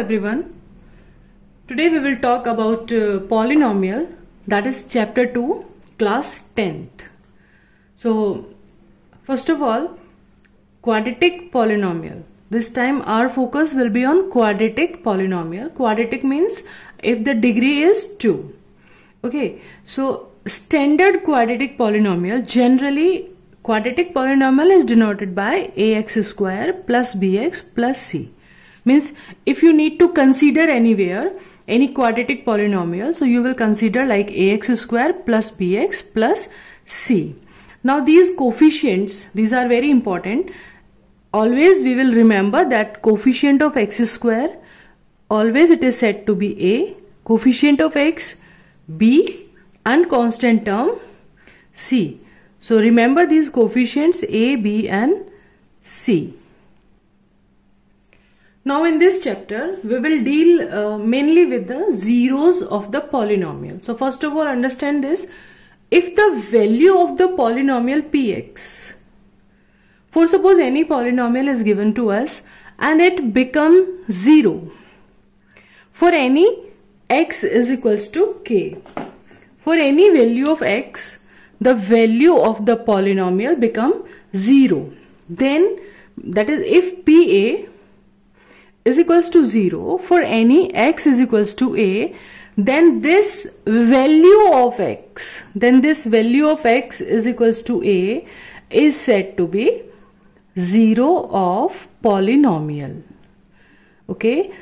everyone. Today we will talk about uh, polynomial that is chapter 2 class 10th. So first of all quadratic polynomial. This time our focus will be on quadratic polynomial. Quadratic means if the degree is 2. Okay so standard quadratic polynomial generally quadratic polynomial is denoted by ax square plus bx plus c means if you need to consider anywhere any quadratic polynomial so you will consider like ax square plus bx plus c. Now these coefficients these are very important. Always we will remember that coefficient of x square always it is said to be a. Coefficient of x b and constant term c. So remember these coefficients a b and c now in this chapter, we will deal uh, mainly with the zeros of the polynomial. So first of all understand this. If the value of the polynomial px, for suppose any polynomial is given to us and it become 0 for any x is equals to k. For any value of x, the value of the polynomial become 0. Then that is if pa is equals to 0 for any x is equals to a then this value of x then this value of x is equals to a is said to be 0 of polynomial. Okay?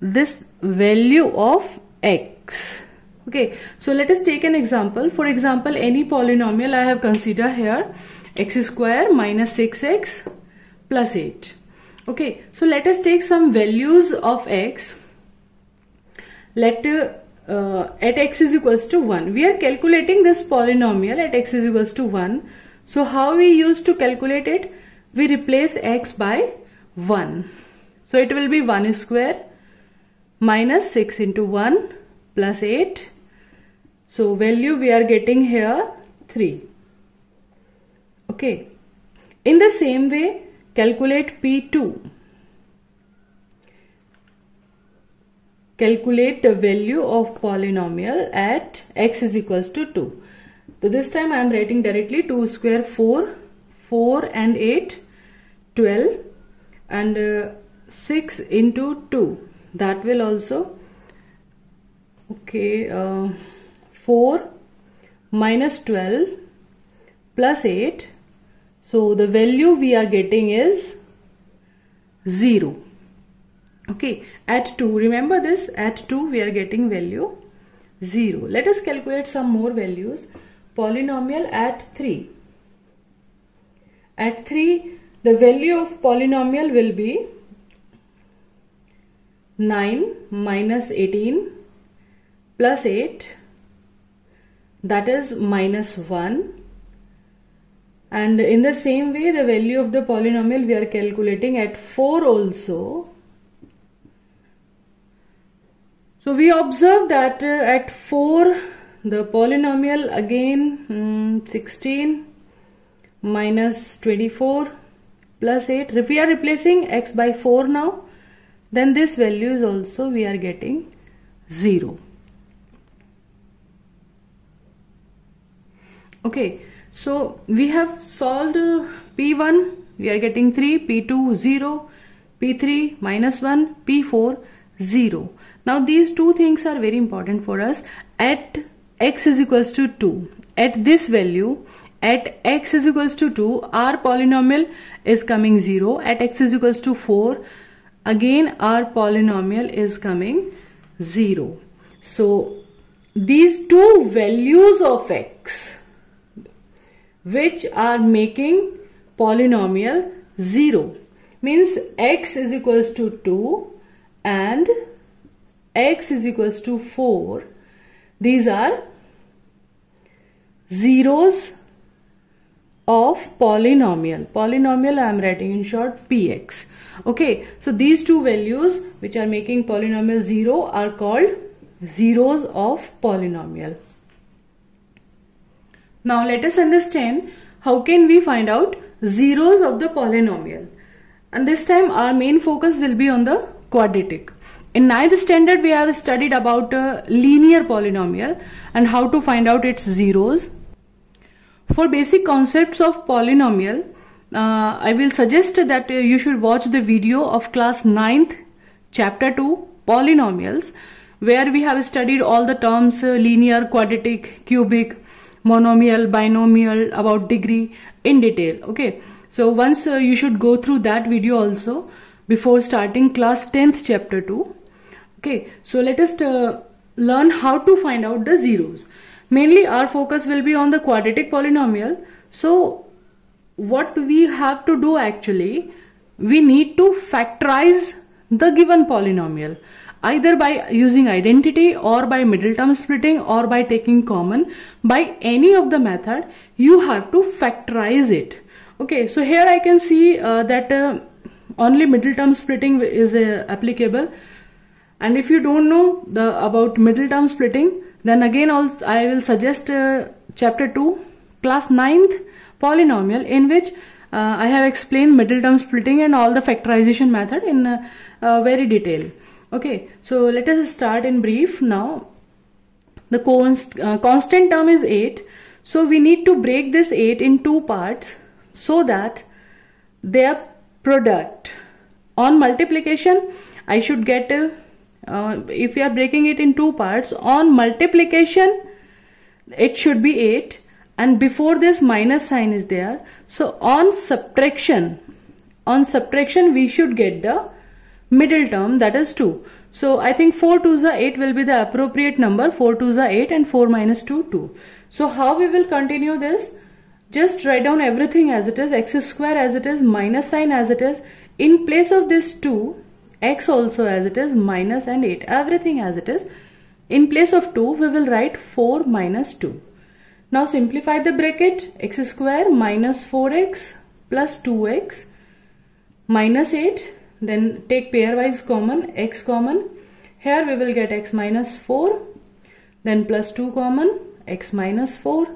This value of x. Okay? So let us take an example. For example any polynomial i have considered here x square minus 6x plus 8 okay so let us take some values of x. Let uh, at x is equals to 1 we are calculating this polynomial at x is equals to 1 so how we used to calculate it? We replace x by 1 so it will be 1 square minus 6 into 1 plus 8 so value we are getting here 3 okay. In the same way Calculate P2. Calculate the value of polynomial at x is equals to 2. So this time I am writing directly 2 square 4, 4 and 8, 12 and uh, 6 into 2. That will also, okay, uh, 4 minus 12 plus 8 so the value we are getting is 0. Okay, at 2, remember this, at 2 we are getting value 0. Let us calculate some more values. Polynomial at 3. At 3, the value of polynomial will be 9 minus 18 plus 8 that is minus 1 and in the same way the value of the polynomial we are calculating at 4 also. So we observe that uh, at 4 the polynomial again um, 16 minus 24 plus 8 if we are replacing x by 4 now then this value is also we are getting 0 okay so we have solved uh, P1, we are getting 3, P2 0, P3 minus 1, P4 0. Now these two things are very important for us. At x is equals to 2, at this value, at x is equals to 2, our polynomial is coming 0. At x is equals to 4, again our polynomial is coming 0. So these two values of x which are making polynomial 0 means x is equals to 2 and x is equals to 4 these are zeros of polynomial. Polynomial I am writing in short px okay so these two values which are making polynomial 0 are called zeros of polynomial now let us understand how can we find out zeros of the polynomial. And this time our main focus will be on the quadratic. In ninth standard, we have studied about a linear polynomial and how to find out its zeros. For basic concepts of polynomial, uh, I will suggest that uh, you should watch the video of class 9th chapter 2 polynomials where we have studied all the terms uh, linear, quadratic, cubic, monomial, binomial, about degree in detail. Okay. So once uh, you should go through that video also before starting class 10th chapter 2. Okay. So let us uh, learn how to find out the zeros. Mainly our focus will be on the quadratic polynomial. So what we have to do actually, we need to factorize the given polynomial either by using identity or by middle term splitting or by taking common by any of the method you have to factorize it okay so here I can see uh, that uh, only middle term splitting is uh, applicable and if you don't know the about middle term splitting then again also I will suggest uh, chapter 2 class 9th polynomial in which uh, I have explained middle term splitting and all the factorization method in uh, very detail. Okay, so let us start in brief now. The const, uh, constant term is 8. So we need to break this 8 in two parts so that their product on multiplication I should get uh, if we are breaking it in two parts on multiplication it should be 8 and before this minus sign is there so on subtraction on subtraction we should get the middle term that is 2 so I think 4 2s are 8 will be the appropriate number 4 2s are 8 and 4 minus 2 2 so how we will continue this? Just write down everything as it is x square as it is minus sign as it is. In place of this 2 x also as it is minus and 8 everything as it is. In place of 2 we will write 4 minus 2 now simplify the bracket. x square minus 4x plus 2x minus 8 then take pairwise common x common. Here we will get x minus 4 then plus 2 common x minus 4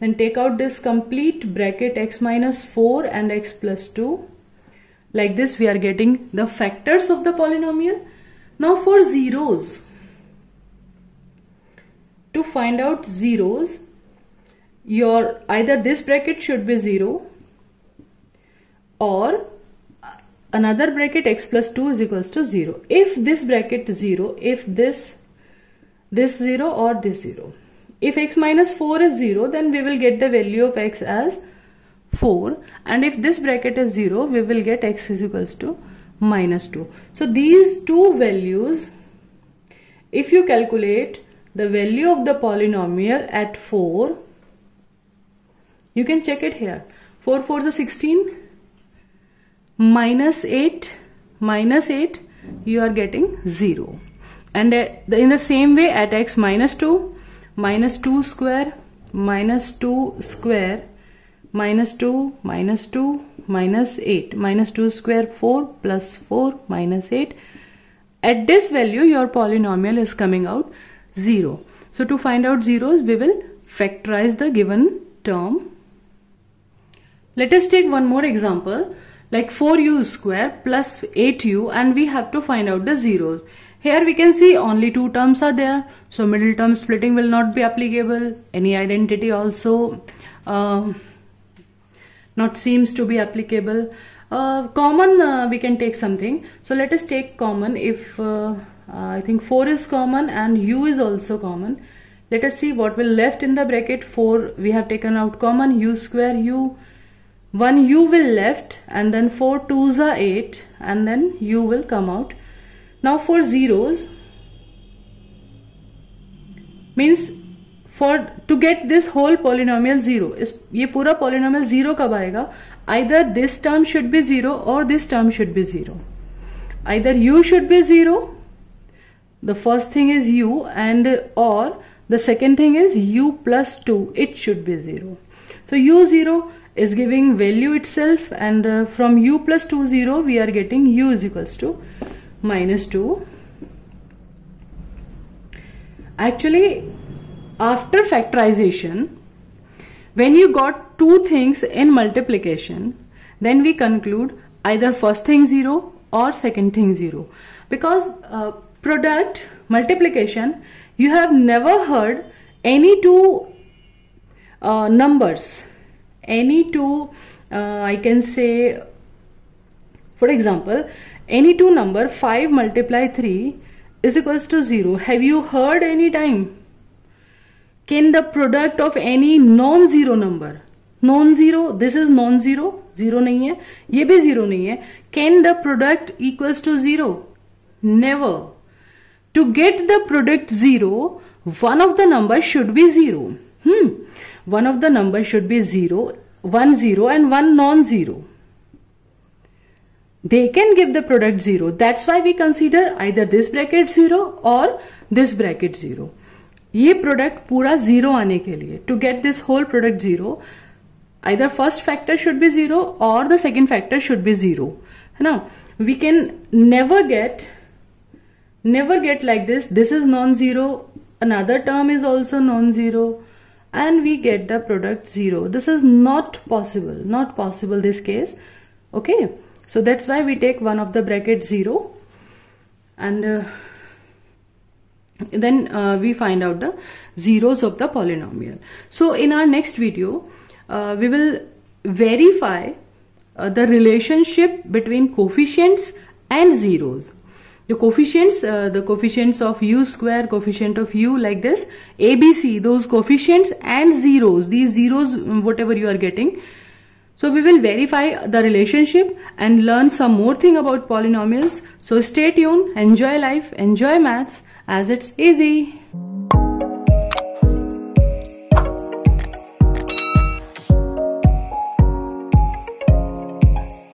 then take out this complete bracket x minus 4 and x plus 2 like this we are getting the factors of the polynomial. Now for zeros. To find out zeros your either this bracket should be 0 or another bracket x plus 2 is equals to 0 if this bracket 0 if this this 0 or this 0 if x minus 4 is 0 then we will get the value of x as 4 and if this bracket is 0 we will get x is equals to minus 2 so these two values if you calculate the value of the polynomial at 4 you can check it here. 4 4 is 16. Minus 8. Minus 8. You are getting 0. And uh, in the same way at x minus 2. Minus 2 square. Minus 2 square. Minus 2. Minus 2. Minus 8. Minus 2 square 4 plus 4 minus 8. At this value your polynomial is coming out 0. So to find out zeros we will factorize the given term let us take one more example like 4u square plus 8u and we have to find out the zeros. Here we can see only two terms are there. So middle term splitting will not be applicable. Any identity also uh, not seems to be applicable. Uh, common uh, we can take something. So let us take common if uh, I think 4 is common and u is also common. Let us see what will left in the bracket 4 we have taken out common u square u 1 u will left and then 4 2s are 8 and then u will come out. Now for zeros means for to get this whole polynomial 0 is ये पूरा polynomial 0 कब आएगा either this term should be 0 or this term should be 0 either u should be 0 the first thing is u and or the second thing is u plus 2 it should be 0 so u 0 is giving value itself and uh, from u plus 2 0 we are getting u is equals to minus 2 actually after factorization when you got two things in multiplication then we conclude either first thing 0 or second thing 0 because uh, product multiplication you have never heard any two uh, numbers any two uh, I can say for example any two number 5 multiply 3 is equals to 0 have you heard any time can the product of any non-zero number non-zero this is non-zero zero नहीं है ये भी zero नहीं है can the product equals to zero never to get the product zero one of the numbers should be zero hmm one of the numbers should be zero one zero and one non-zero they can give the product 0 that's why we consider either this bracket 0 or this bracket 0 ये product पूरा zero आने के लिए to get this whole product zero either first factor should be zero or the second factor should be zero now we can never get never get like this this is non-zero another term is also non-zero and we get the product zero this is not possible not possible this case okay so that's why we take one of the bracket 0 and uh, then uh, we find out the zeros of the polynomial. So in our next video, uh, we will verify uh, the relationship between coefficients and zeros. The coefficients, uh, the coefficients of u square, coefficient of u like this, ABC, those coefficients and zeros, these zeros, whatever you are getting, so we will verify the relationship and learn some more thing about polynomials. So stay tuned, enjoy life, enjoy maths as it's easy.